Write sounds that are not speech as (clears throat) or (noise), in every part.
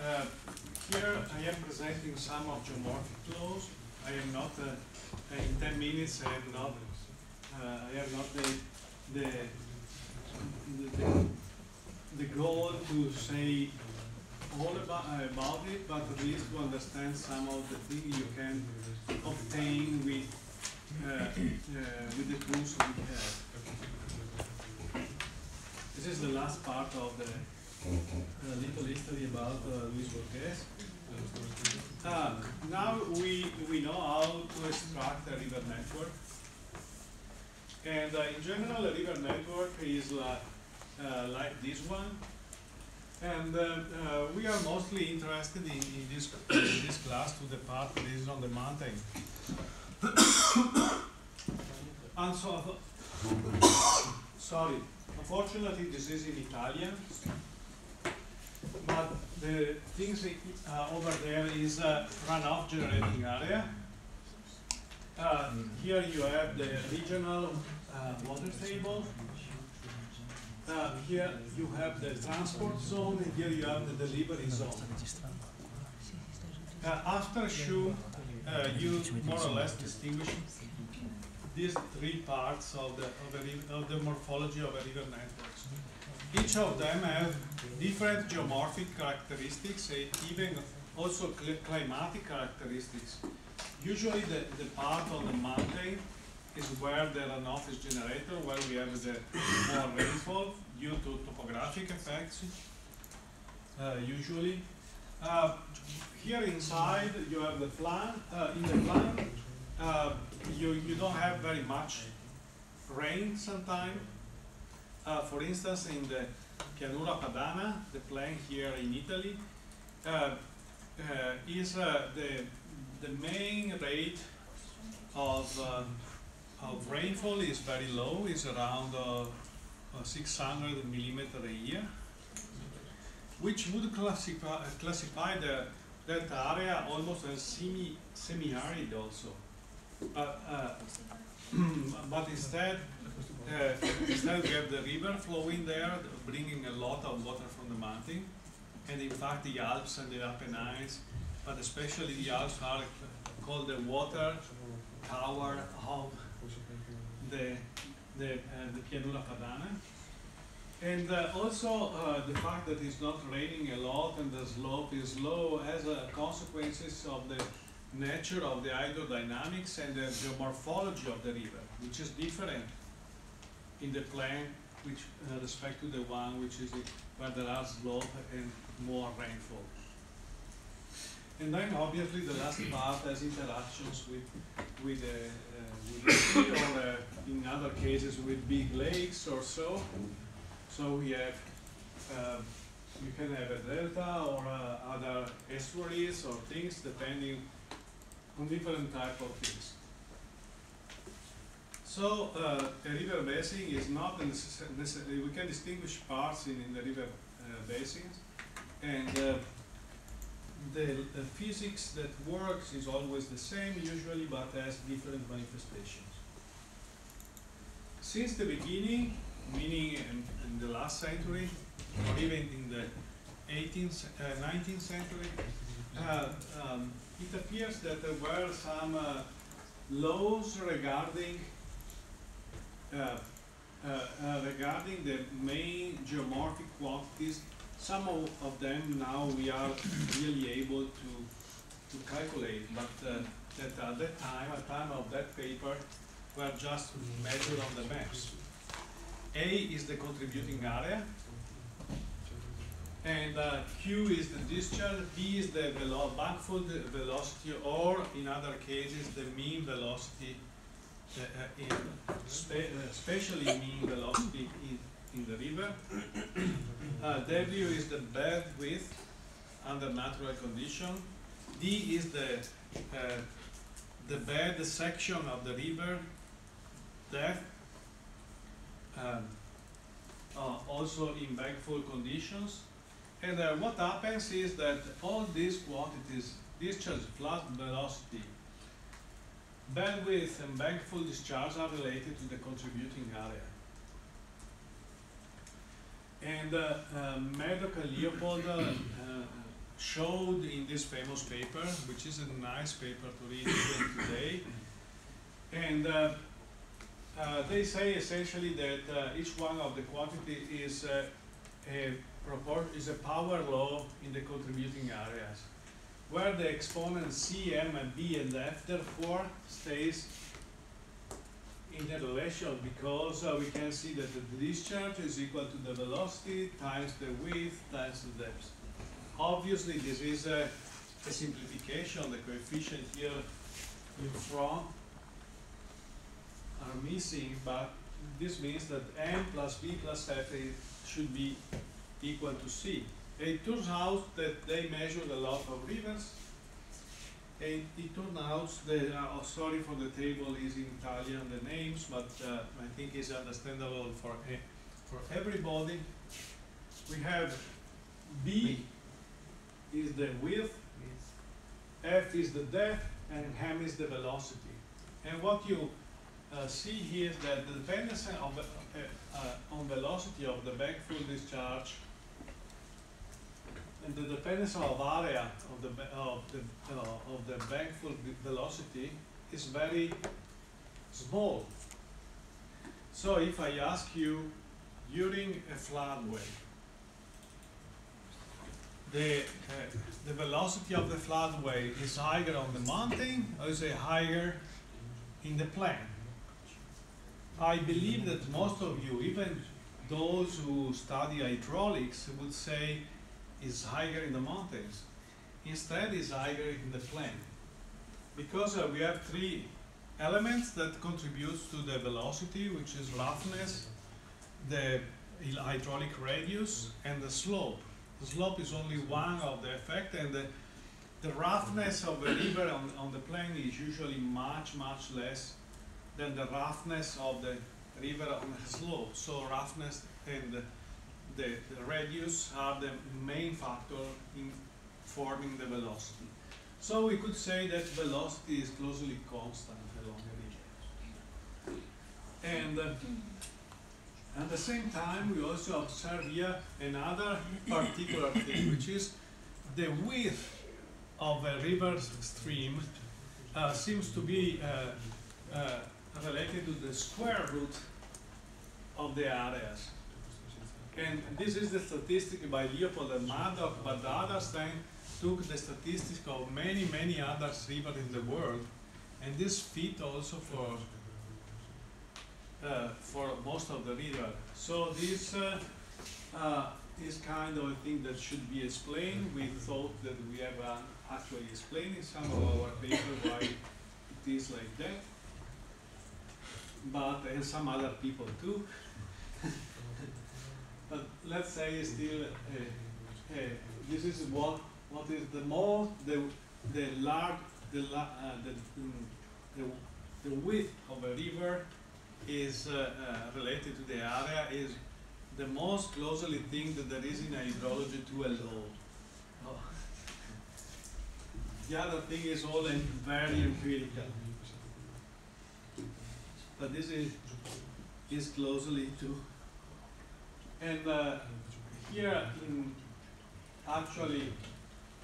Uh, here I am presenting some of geomorphic laws. I am not, uh, in ten minutes, I am not, uh, I have not the, the, the, the, goal to say all about, about it, but at least to understand some of the things you can obtain with, uh, uh, with the tools we have. This is the last part of the uh, little history about uh, Luis Borges. Uh, now we, we know how to extract a river network. And uh, in general, a river network is uh, like this one. And uh, uh, we are mostly interested in, in, this, (coughs) in this class to the part that is on the mountain. (coughs) and so, (coughs) sorry, unfortunately this is in Italian, but the things uh, over there is a runoff generating area. Uh, here you have the regional uh, water table. Uh, here you have the transport zone, and here you have the delivery zone. Uh, after Schumm, you more or less distinguish these three parts of the, of the, of the morphology of a river networks. Each of them have different geomorphic characteristics, even also cl- climatic characteristics. Usually the, the part on the mountain is where the runoff is generated, where we have the more rainfall due to topographic effects, uh, usually. Uh, here inside you have the plan, uh, in the plan, uh, you, you don't have very much rain sometimes. Uh, for instance, in the Pianura Padana, the plain here in Italy, uh, uh, is uh, the, the main rate of, uh, of rainfall is very low, is around uh, uh, 600 millimeter a year, which would classify, classify the, that area almost as semi, semi-arid also. But, uh, (clears throat) but instead, uh, instead we have the river flowing there, bringing a lot of water from the mountain. And in fact, the Alps and the Apennines, but especially the Alps are called the water tower of the, the, uh, the Pianura Padana. And uh, also uh, the fact that it's not raining a lot and the slope is low has uh, consequences of the nature of the hydrodynamics and the geomorphology of the river, which is different in the plain which uh, respect to the one which is the, where there are slope and more rainfall. And then obviously the last part has interactions with with, uh, uh, with the sea or uh, in other cases with big lakes or so. So we have uh, you can have a delta or uh, other estuaries or things depending on different type of things. So uh, a river basin is not necess- necessarily, we can distinguish parts in, in the river uh, basins and uh, the, the physics that works is always the same usually but has different manifestations. Since the beginning, meaning in, in the last century or even in the 18th, uh, 19th century, uh, um, it appears that there were some uh, laws regarding uh, uh, uh, regarding the main geomorphic quantities. Some of, of them now we are really able to to calculate, but that at that time, at time of that paper, were just measured on the maps. A is the contributing area, and uh, Q is the discharge, V is the velo- velocity, or in other cases, the mean velocity, uh, uh, in uh, especially mean velocity in, in the river. (coughs) Uh, W is the bed width under natural condition. D is the uh, the bed section of the river depth. Um, also in bankfull conditions. And uh, what happens is that all these quantities, discharge, flood velocity, bandwidth, and bankfull discharge are related to the contributing area. And uh, uh, Maddock and Leopold uh, uh, showed in this famous paper, which is a nice paper to read today. And uh, uh, they say essentially that uh, each one of the quantity is a is a power law in the contributing areas, where the exponent c, m, and b and f therefore stays in the relation because uh, we can see that the discharge is equal to the velocity times the width times the depth. Obviously, this is a, a simplification. The coefficient here in front are missing, but this means that m plus b plus f should be equal to c. It turns out that they measured a lot of rivers, and it turns out that, uh, oh, sorry for the table is in Italian, the names, but uh, I think it's understandable for, for everybody. We have b is the width, f is the depth, and m is the velocity. And what you uh, see here is that the dependence of uh, uh, on velocity of the bankfull discharge and the dependence of area of the of the uh, of the bankfull ve- velocity is very small. So if I ask you during a flood wave, the uh, the velocity of the flood wave is higher on the mountain or is it higher in the plain? I believe that most of you, even those who study hydraulics, would say is higher in the mountains. Instead, is higher in the plain. Because uh, we have three elements that contributes to the velocity, which is roughness, the hydraulic radius, and the slope. The slope is only one of the effect, and the, the roughness of a river on, on the plain is usually much, much less than the roughness of the river on the slope. So roughness and the, the, radius are the main factor in forming the velocity. So we could say that velocity is closely constant along the river. And uh, at the same time, we also observe here another particular thing, which is the width of a river stream uh, seems to be uh, uh, related to the square root of the areas. And this is the statistic by Leopold and Maddock, but the others then took the statistic of many, many other rivers in the world, and this fit also for uh, for most of the river. So this uh, uh, is kind of a thing that should be explained. We thought that we have uh, actually explained in some of our paper why it is like that but and some other people too. (laughs) but let's say still, uh, uh, this is what what is the more the the large the la, uh, the, mm, the the width of a river is uh, uh, related to the area is the most closely thing that there is in hydrology to a law. Oh. The other thing is all very empirical but this is is closely to and uh, here in actually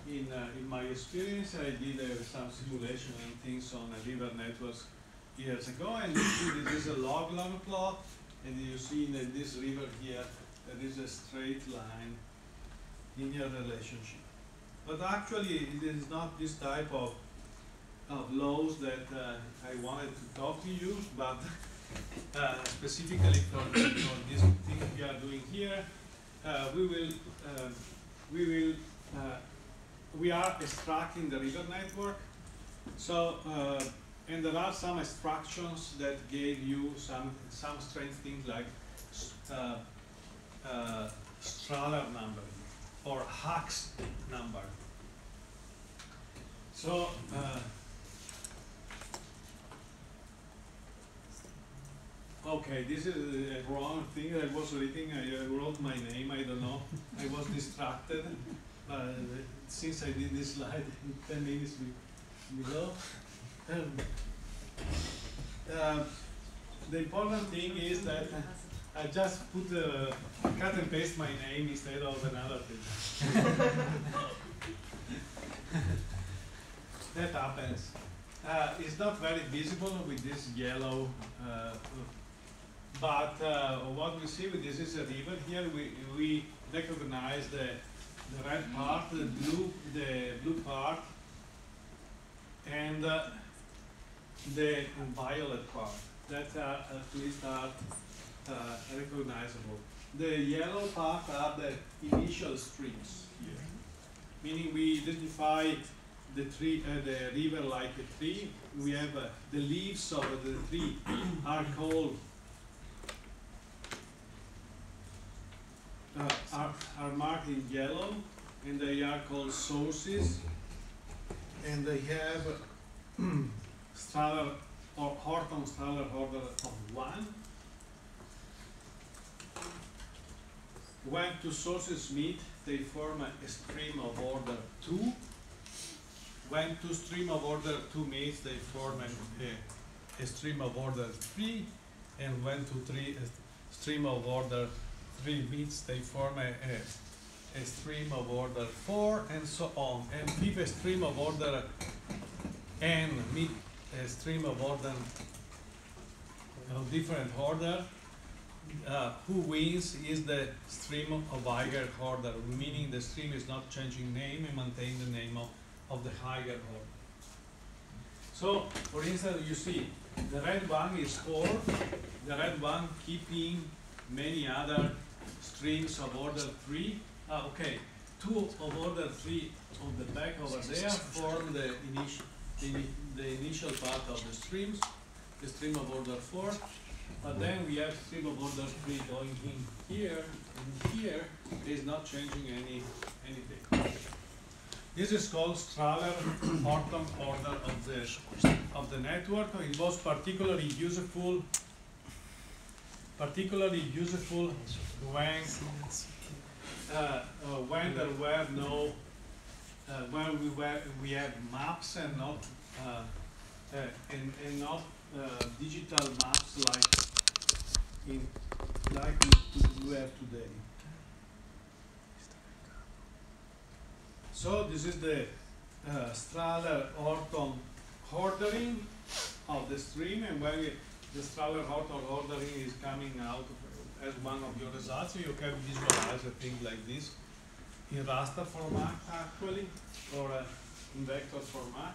in uh, in my experience I did uh, some simulation and things on a river networks years ago and you see this is a log log plot and you see in this river here there is a straight line linear relationship. But actually it is not this type of of laws that uh, I wanted to talk to you, but (laughs) uh, specifically for, for this thing we are doing here, uh, we will um, we will uh, we are extracting the river network. So uh, and there are some extractions that gave you some some strange things like uh, uh, Strahler number or Hack's number. So. Okay, this is a wrong thing. I was reading, I uh, wrote my name, I don't know. I was distracted. But since I did this slide 10 minutes below. Um, uh, the important thing is that I just put uh, cut and paste my name instead of another thing. (laughs) that happens. Uh, it's not very visible with this yellow, uh, but uh, what we see with this is a river. Here we, we recognize the, the red part, the blue, the blue part, and uh, the violet part that uh, at least are uh, recognizable. The yellow part are the initial streams here, meaning we identify the tree, uh, the river like a tree. We have uh, the leaves of the tree are called uh, are, are marked in yellow, and they are called sources, and they have (clears throat) Strahler or Horton Strahler order of one. When two sources meet, they form a, stream of order two. When two stream of order two meets, they form a, a, a stream of order three. And when two three a stream of order three meets, they form a, a, a stream of order four, and so on. And if a stream of order n meet a stream of order of different order, uh, who wins is the stream of higher order, meaning the stream is not changing name and maintain the name of, of the higher order. So, for instance, you see, the red one is four, the red one keeping many other streams of order three. Ah, okay, two of order three on the back over there form the initial, the, the initial part of the streams, the stream of order four. But then we have stream of order three going in here, and here is not changing any, anything. This is called Strahler-Horton (coughs) order of the, of the network. It was particularly useful, particularly useful when, uh, uh, when there were no, uh, when we were, we had maps and not, uh, and, and not, digital maps like in, like we, have today. So this is the uh, Strahler-Horton ordering of the stream, and when the Strahler-Horton ordering is coming out as one of your results, you can visualize a thing like this in raster format actually, or uh, in vector format.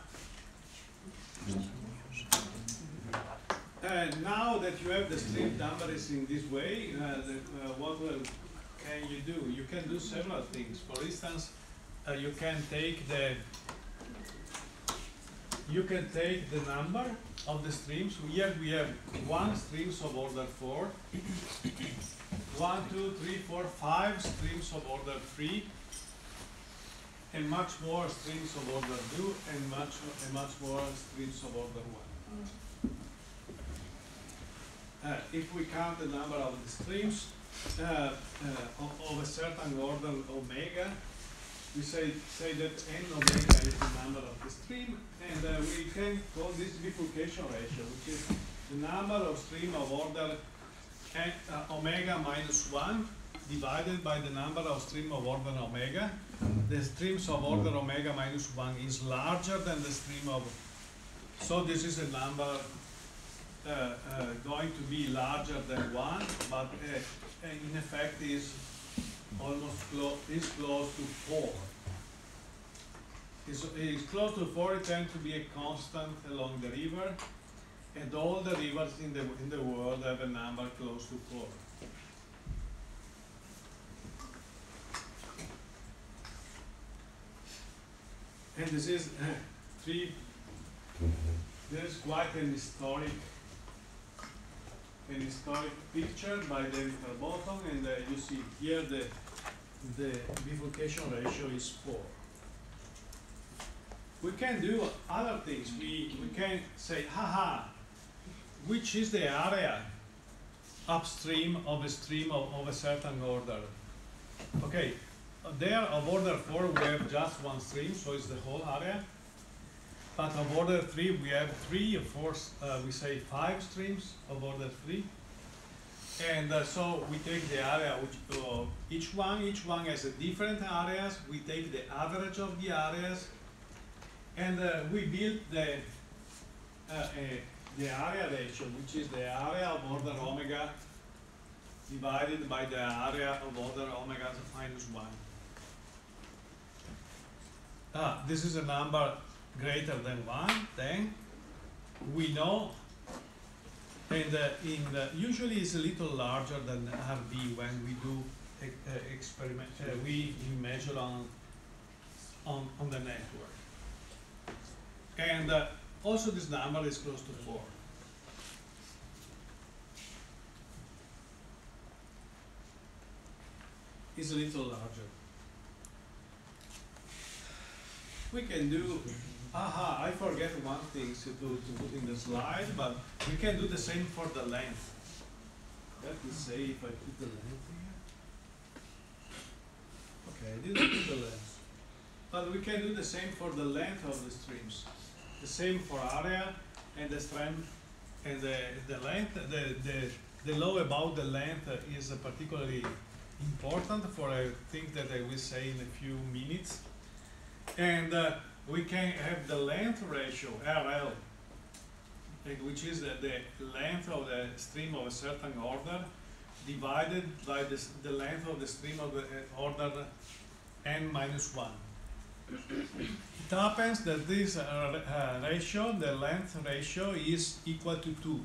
And now that you have the stream numbers in this way, uh, the, uh, what will, can you do? You can do several things. For instance, uh, you can take the you can take the number of the streams. Here we have one streams of order four, one, two, three, four, five streams of order three, and much more streams of order two, and much and much more streams of order one. Uh, if we count the number of the streams uh, uh, of, of a certain order omega, we say, say that n omega is the number of the stream, and uh, we can call this bifurcation ratio, which is the number of stream of order n, uh, omega minus 1 divided by the number of stream of order omega. The streams of order omega minus 1 is larger than the stream of, so this is a number uh, uh, going to be larger than 1, but uh, in effect is almost close, is close to four. It's, is close to four, it tends to be a constant along the river, and all the rivers in the, in the world have a number close to four. And this is (coughs) three, there is quite an historic an historic picture by David Tarboton, and uh, you see here the, the bifurcation ratio is four. We can do other things. We, we can say, haha, which is the area upstream of a stream of, of a certain order? Okay, uh, there of order four, we have just one stream, so it's the whole area. But of order three, we have three or four, uh, we say five streams of order three. And uh, so we take the area, which, uh, each one, each one has a different areas. We take the average of the areas. And uh, we build the, uh, uh, the area ratio, which is the area of order omega divided by the area of order omega minus one. Ah, this is a number greater than one, then we know, and uh, in the, usually it's a little larger than RB when we do uh, experiment, uh, we, measure on, on, on the network. And uh, also this number is close to four. It's a little larger. We can do, aha, I forget one thing to, do, to put in the slide, but we can do the same for the length. Let me say if I put the length here. Okay, I didn't put the length. But we can do the same for the length of the streams. The same for area and the strength and the, the length, the, the, the law about the length is particularly important for a thing that I will say in a few minutes. And uh, we can have the length ratio, RL, which is the, the length of the stream of a certain order divided by the, the length of the stream of the uh, order n minus 1. It happens that this uh, uh, ratio, the length ratio, is equal to 2.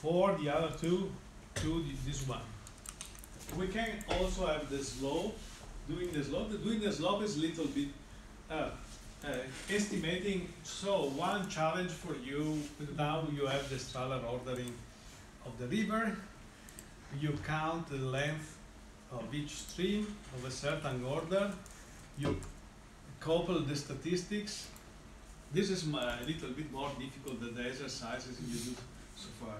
For the other two, to this one. We can also have the slope, doing the slope, doing the slope is little bit, uh, uh, estimating, so one challenge for you, now you have the Strahler ordering of the river, you count the length of each stream of a certain order, you couple the statistics. This is my, a little bit more difficult than the exercises you do so far.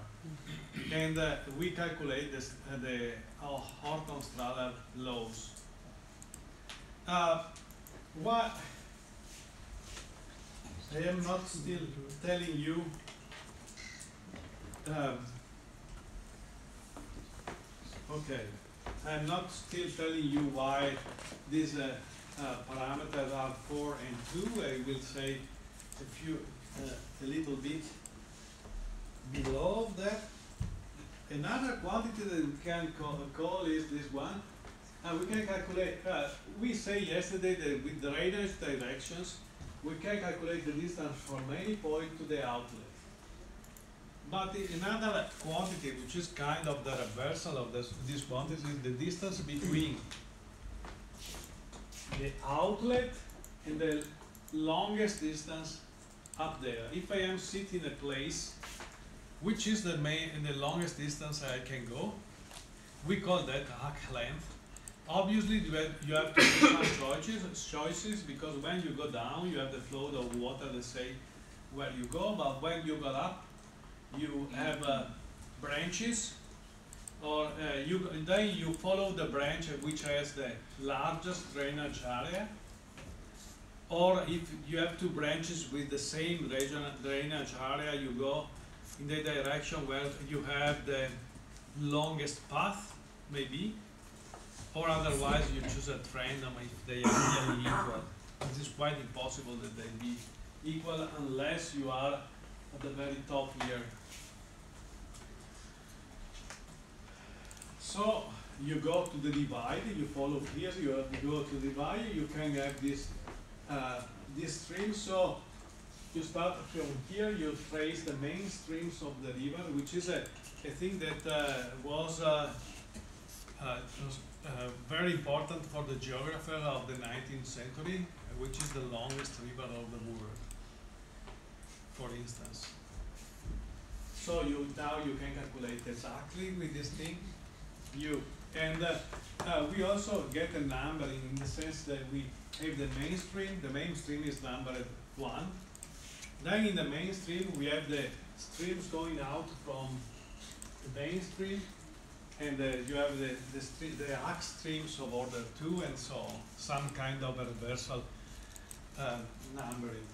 And uh, we calculate this, uh, the Horton-Strahler laws. Uh, what I am not still telling you um, okay I am not still telling you why these uh, uh, parameters are 4 and 2 I will say a few uh, a little bit below that Another quantity that we can call, call is this one. And we can calculate, uh, we say yesterday that with the radar directions, we can calculate the distance from any point to the outlet. But the- another quantity, which is kind of the reversal of this, this quantity, is the distance between the outlet and the longest distance up there. If I am sitting in a place which is the main and the longest distance I can go. We call that arc length. Obviously, you have, to make some choices, choices because when you go down, you have the flow of water that say where you go, but when you go up, you have uh, branches, or uh, you then you follow the branch which has the largest drainage area. Or if you have two branches with the same drainage area, you go in the direction where you have the longest path, maybe, or otherwise you choose a random if they are really equal. It is quite impossible that they be equal unless you are at the very top here. So you go to the divide, you follow here, you go to the divide, you can have this uh, this stream. So you start from here, you trace the main streams of the river, which is a, a thing that uh, was, uh, uh, uh, very important for the geographer of the 19th century, which is the longest river of the world, for instance. So you now you can calculate exactly with this thing. You and uh, uh, we also get a number in, the sense that we have the mainstream. The mainstream is numbered one. Then in the mainstream, we have the streams going out from the mainstream, and uh, you have the, the, the streams of order two, and so on. Some kind of a reversal uh, numbering.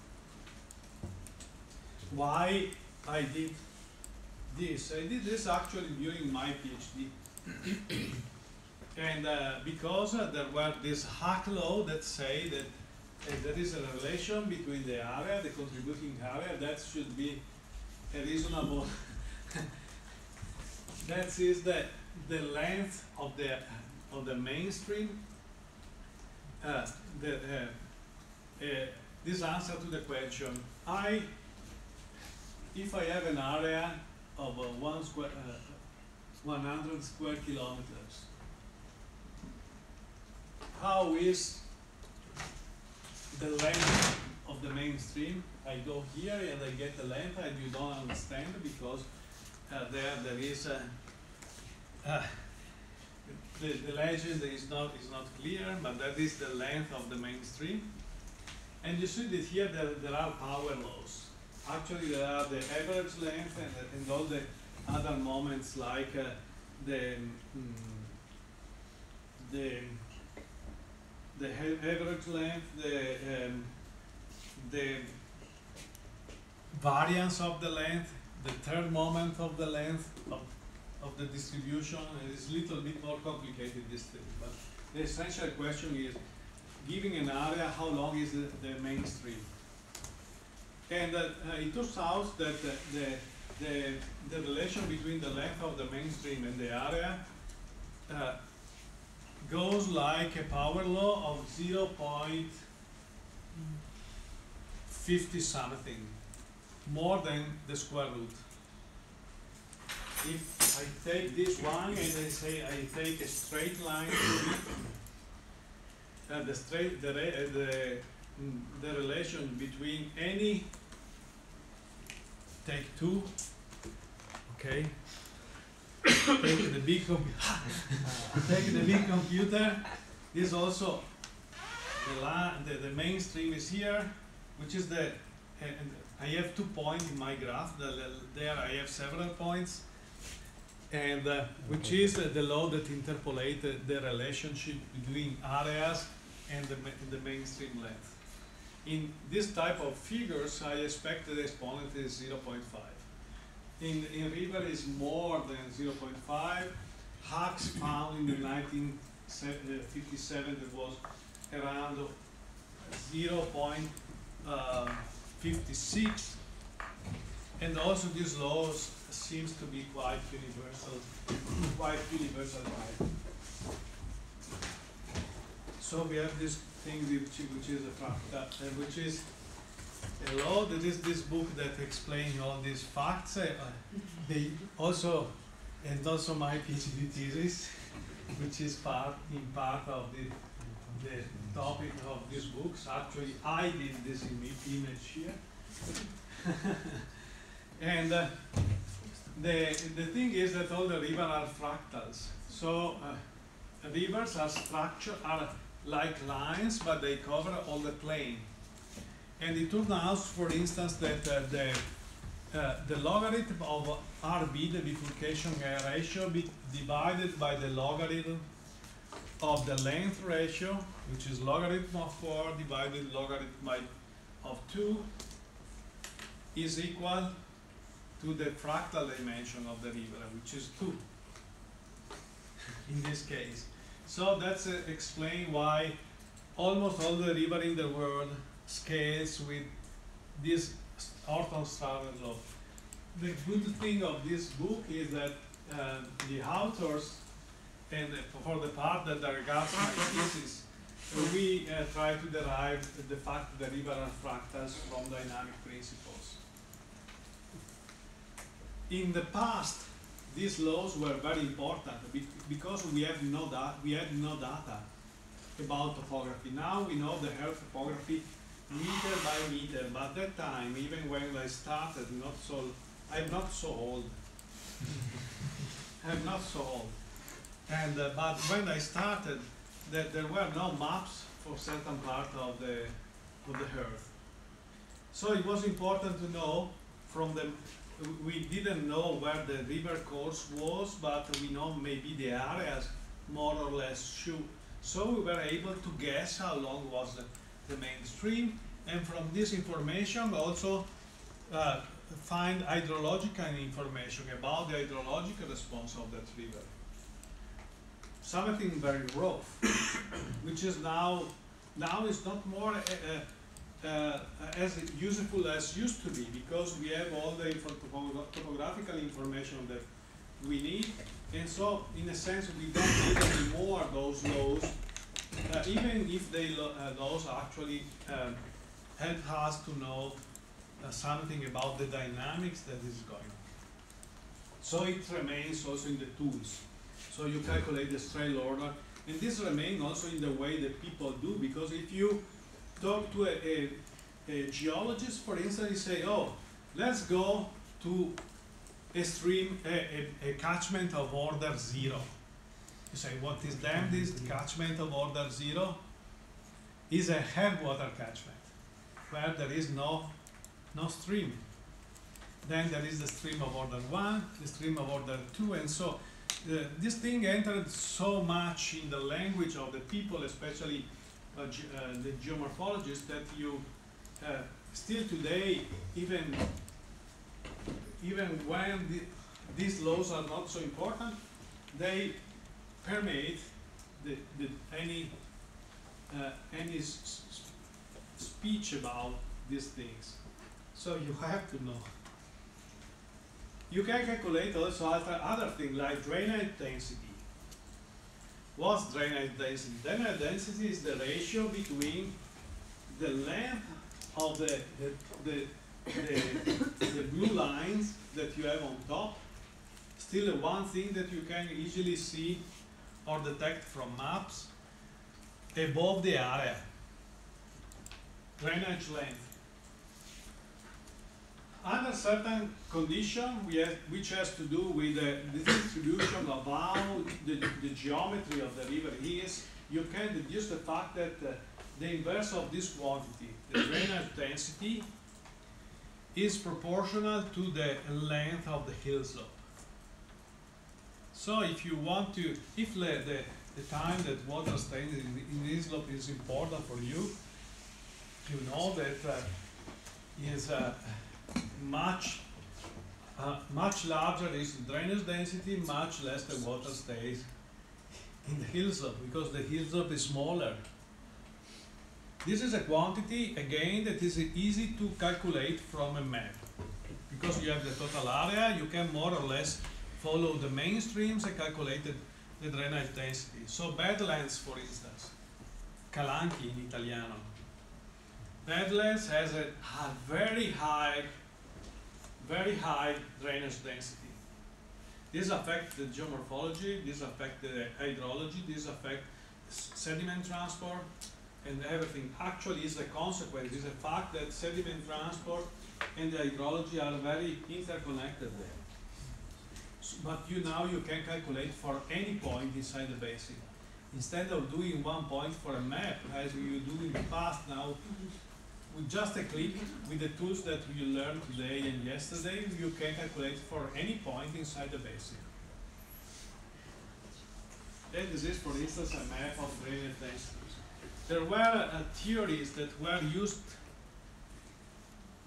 Why I did this? I did this actually during my PhD. (coughs) and uh, because uh, there were this Hack law that say that uh, there is a relation between the area, the contributing area, that should be a reasonable. (laughs) that is the the length of the of the mainstream. Uh, the uh, uh, this answer to the question. I if I have an area of uh, one square, uh, 100 square kilometers, how is the length of the mainstream? I go here and I get the length and you don't understand because uh, there there is a the, the legend is not is not clear, but that is the length of the mainstream. And you see that here there, there are power laws. Actually, there are the average length and, and all the other moments like uh, the mm, the the average length, the um, the variance of the length, the third moment of the length of, of the distribution is a little bit more complicated this thing. But the essential question is, giving an area, how long is the, the mainstream? And uh, it turns out that the, the, the relation between the length of the mainstream and the area uh, goes like a power law of 0.50 something, more than the square root. If I take this one and I say I take a straight line uh, the straight the, re- uh, the mm, the relation between any take two okay? Take the big (laughs) take the big computer. This also the, la- the the mainstream is here which is the and I have two points in my graph. The, the- there I have several points and uh, which is uh, the law that interpolated the relationship between areas and the, ma- the mainstream length. In this type of figures, I expect the exponent is 0.5. In, in river is more than 0.5. Hack found in the 1957 that was around 0.56. And also these laws seems to be quite universal, quite universal right. So we have this thing which, which is a fact, uh, which is a law. That is this book that explains all these facts. Uh, they also, and also my PhD thesis, which is part in part of the the topic of these books. Actually, I did this imi- image here, (laughs) and. Uh, the, the thing is that all the rivers are fractals. So uh, rivers are structure are like lines, but they cover all the plane. And it turns out, for instance, that uh, the uh, the logarithm of RB, the bifurcation ratio, be divided by the logarithm of the length ratio, which is logarithm of 4 divided logarithm by of 2, is equal to the fractal dimension of the river, which is 2 in this case. So that's uh, explain why almost all the river in the world scales with this Strahler law. The good thing of this book is that uh, the authors, and for the part that regards my thesis, we uh, try to derive the fact that river are fractals from dynamic principles. In the past, these laws were very important because we have no data. We had no data about topography. Now we know the earth topography meter by meter. But at that time, even when I started, not so, I'm not so old. I'm not so old. And uh, but when I started, that there were no maps for certain part of the of the earth. So it was important to know from the we didn't know where the river course was, but we know maybe the areas more or less should. So we were able to guess how long was the, the main stream, and from this information also uh, find hydrological information about the hydrological response of that river. Something very rough, (coughs) which is now now it's not more uh, uh, uh, as useful as used to be because we have all the info- topographical information that we need, and so in a sense we don't need anymore those laws, uh, even if they lo- uh, those actually um, help us to know uh, something about the dynamics that is going on. So it remains also in the tools. So you calculate the strain order, and this remains also in the way that people do, because if you talk to a, a, a geologist, for instance, you say, oh, let's go to a stream, a, a, a catchment of order zero. You say, what is then this catchment of order zero? Is a headwater catchment, where there is no, no stream. Then there is the stream of order one, the stream of order two, and so uh, this thing entered so much in the language of the people, especially uh, the geomorphologists, that you uh, still today, even even when the, these laws are not so important, they permeate the, the, any uh, any speech about these things. So you have to know. You can calculate also other, other things like drainage density. What's drainage density? Drainage density is the ratio between the length of the, the, the, the, the blue lines that you have on top. Still one thing that you can easily see or detect from maps above the area. Drainage length. Under certain condition, have, which has to do with the, distribution of how the, the geometry of the river is, you can deduce the fact that uh, the inverse of this quantity, the drainage density, is proportional to the length of the hill slope. So if you want to, if the, the, the time that water stays in, in the slope is important for you, you know that uh, is uh, much uh, much larger is the drainage density, much less the water stays in the hill slope because the hill slope is smaller. This is a quantity again that is easy to calculate from a map because you have the total area, you can more or less follow the main streams and calculate the, the drainage density. So Badlands, for instance, Calanchi in Italiano, Badlands has a, a very high, very high drainage density. This affects the geomorphology, this affects the hydrology, this affects sediment transport and everything. Actually, is a consequence, is a fact that sediment transport and the hydrology are very interconnected there. S- But you now you can calculate for any point inside the basin. Instead of doing one point for a map, as you do in the past now, with just a click, with the tools that we learned today and yesterday, you can calculate for any point inside the basin. And this is, for instance, a map of drainage densities. There were uh, theories that were used,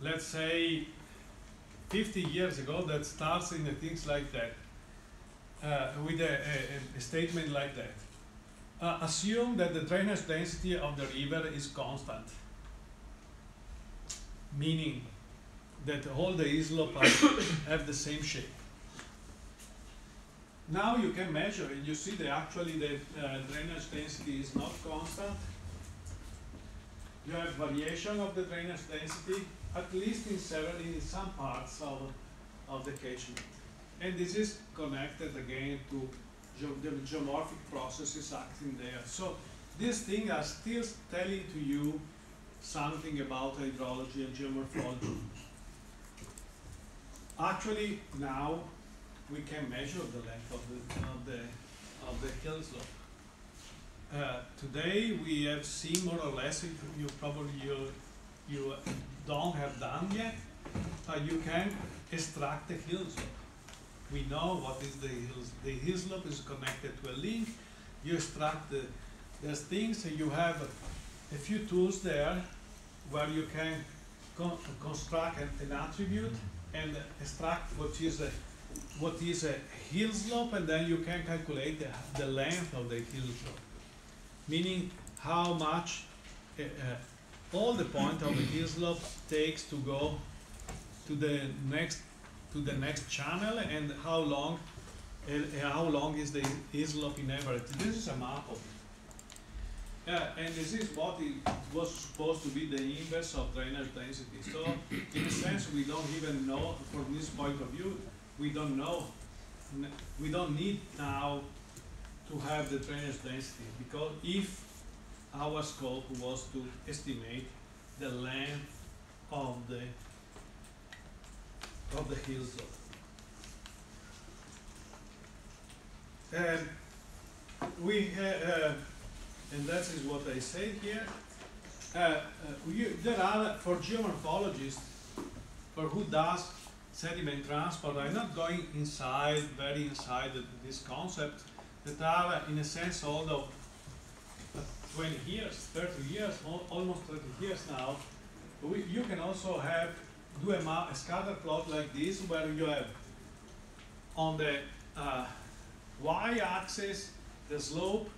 let's say, 50 years ago that starts in things like that, uh, with a, a, a statement like that. Uh, assume that the drainage density of the river is constant meaning that all the islope are- (coughs) have the same shape. Now you can measure and you see that actually the uh, drainage density is not constant. You have variation of the drainage density, at least in several, in some parts of, of the catchment. And this is connected again to geo- the geomorphic processes acting there. So these things are still telling to you something about hydrology and geomorphology. Actually, now we can measure the length of the, of the, of the hill slope. Uh, today, we have seen more or less, you probably you, you don't have done yet, uh, you can extract the hill slope. We know what is the hill, the hill slope is connected to a link, you extract the, there's things, and you have a few tools there where you can con- construct an, an attribute and extract what is a what is a hill slope and then you can calculate the, the length of the hill slope meaning how much uh, all the point of the hill slope takes to go to the next to the next channel and how long uh, how long is the hill slope in average. This is a map of. Yeah, and this is what it was supposed to be the inverse of drainage density. So in a sense, we don't even know, from this point of view, we don't know, we don't need now to have the drainage density, because if our scope was to estimate the length of the, of the hill slope. And we, ha- uh, and that is what I say here. Uh, uh, you, there are, for geomorphologists, for who does sediment transport, I'm not going inside, very inside the, this concept, that are in a sense of uh, twenty years, thirty years, almost thirty years now. We, you can also have, do a a scatter plot like this, where you have on the, uh, y-axis, the slope,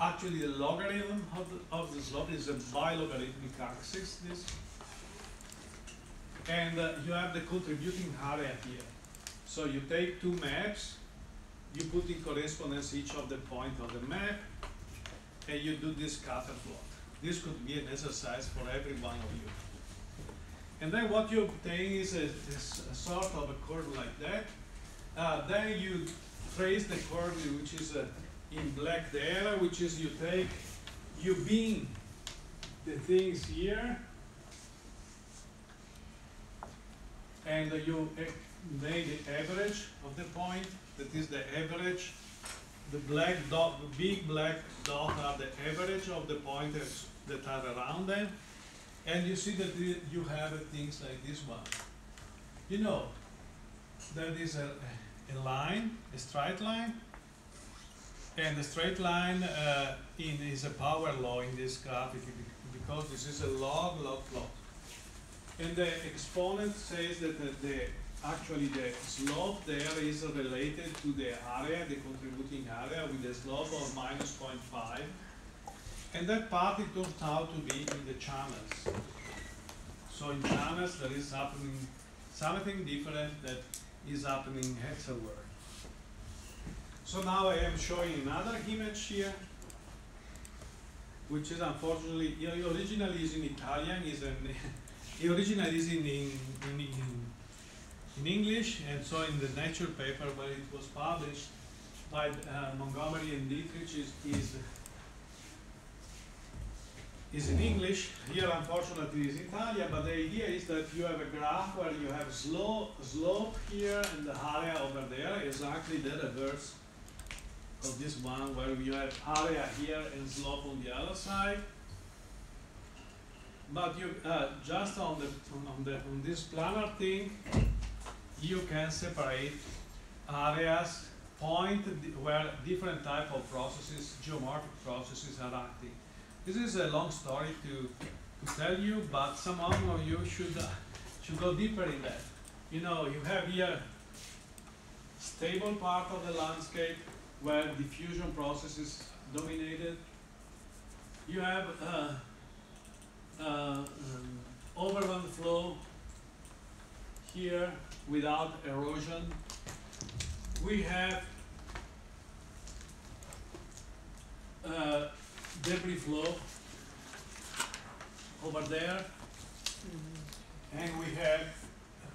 actually the logarithm of the, of the slope is a bilogarithmic axis, this. And uh, you have the contributing area here. So you take two maps, you put in correspondence each of the point of the map, and you do this scatter plot. This could be an exercise for every one of you. And then what you obtain is a, a sort of a curve like that. Uh, then you trace the curve which is uh, in black the there, which is you take, you beam the things here, and you make the average of the point, that is the average. The black dot, the big black dot are the average of the pointers that are around them. And you see that you have things like this one. You know, there is a, a line, a straight line, and the straight line uh, in is a power law in this graphic be- because this is a log log plot. And the exponent says that the, the actually the slope there is related to the area, the contributing area, with a slope of minus 0.5. And that part it turns out to be in the channels. So in channels there is happening something different that is happening elsewhere. So now I am showing another image here, which is unfortunately, it originally is in Italian, is an, (laughs) it originally is in, in, in, in, English, and so in the Nature paper where it was published by uh, Montgomery and Dietrich is, is, is in English. Here unfortunately is Italian, but the idea is that you have a graph where you have slope, slope here and the area over there, exactly the reverse of this one where you have area here and slope on the other side. But you uh, just on the on the on this planar thing, you can separate areas, point where different type of processes, geomorphic processes are acting. This is a long story to to tell you, but some of you should uh, should go deeper in that. You know, you have here stable part of the landscape where diffusion process is dominated. You have uh, uh, um, overland flow here without erosion. We have uh, debris flow over there, and we have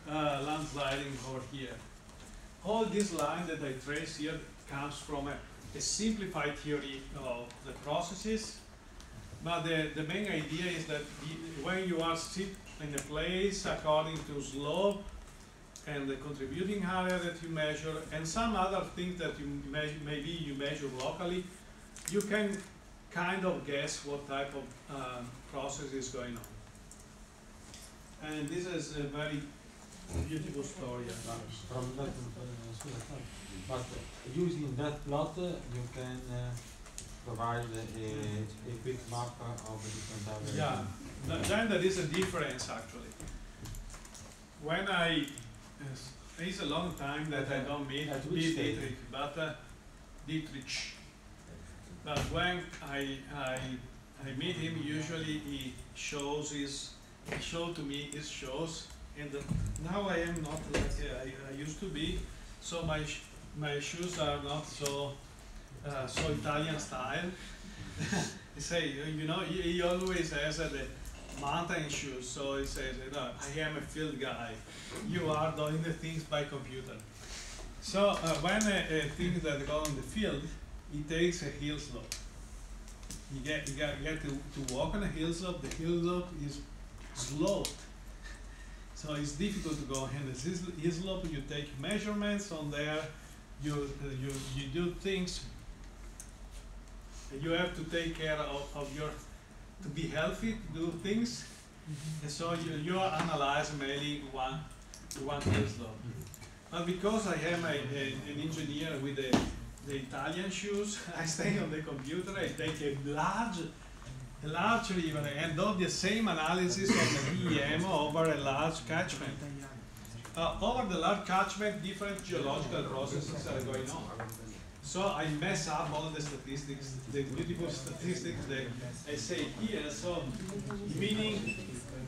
uh, landsliding over here. All this line that I trace here comes from a, a simplified theory of the processes. But the, the main idea is that when you are sit in a place according to slope and the contributing area that you measure and some other things that you maybe you measure locally, you can kind of guess what type of um, process is going on. And this is a very beautiful story. From that, uh, but using that plot, you can uh, provide a, a quick map of the different areas. Yeah, th- then there is a difference actually. When I, it's- a long time that I don't meet At which Di- stage? Dietrich, but uh, Dietrich. But when I, I I meet him, usually he shows his, he show to me his shows, and now I am not like uh, I, used to be, so my my shoes are not so uh, so Italian style. (laughs) he say, you you know, he, he always has uh, the mountain shoes, so he says, you know, I am a field guy. You are doing the things by computer. So uh, when uh, things that go on the field, he takes a hill slope. You get you get, get to, to walk on a hill slope. The hill slope is sloped, so it's difficult to go. And this hill slope, you take measurements on there. You uh, you you do things. You have to take care of, of your to be healthy to do things. And so you you analyze mainly one one hill slope. But because I am a, a, an engineer with the, the Italian shoes, (laughs) I stay on the computer, I take a large, large river and do the same analysis of the EM over a large catchment. Uh, over the large catchment, different geological processes are going on. So I mess up all the statistics, the beautiful statistics that I say here. So meaning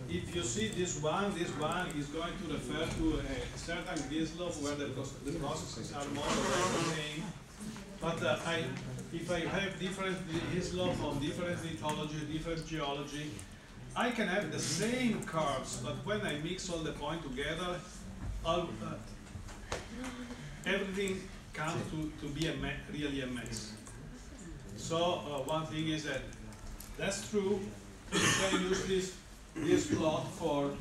if you see this one, this one is going to refer to a certain grislow where the, the processes are more or less the same. But uh, I, if I have different grislow from different lithology, different geology, I can have the same curves, but when I mix all the point together, all, uh, everything comes to, to be a really a mess. So uh, one thing is that that's true. You can use this this plot for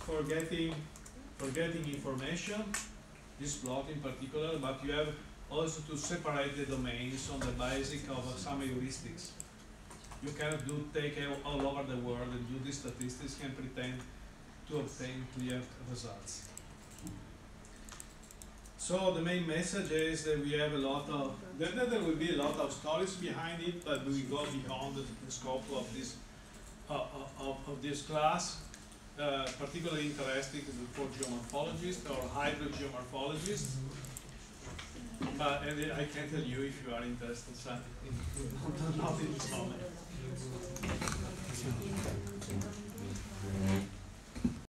for getting for getting information. This plot in particular, but you have also to separate the domains on the basis of some heuristics. You cannot do take all- over the world and do these statistics and pretend to obtain clear results. So the main message is that we have a lot of, there, will be a lot of stories behind it, but we go beyond the, scope of this, uh, uh, of, of this class. Uh, particularly interesting for geomorphologists or hybrid geomorphologists. But uh, and I can tell you if you are interested, not (laughs) in this moment.